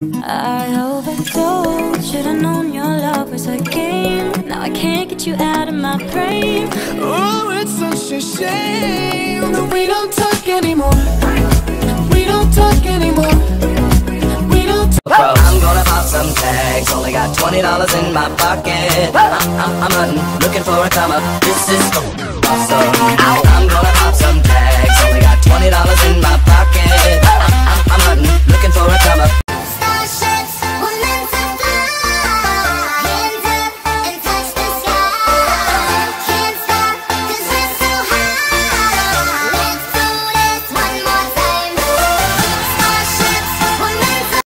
I overdosed. Should've known your love was a game. Now I can't get you out of my brain. Oh, it's such a shame that we don't talk anymore. We don't talk anymore. We don't talk. I'm gonna pop some tags. Only got twenty dollars in my pocket. I'm, I I'm looking for a come. This is. awesome.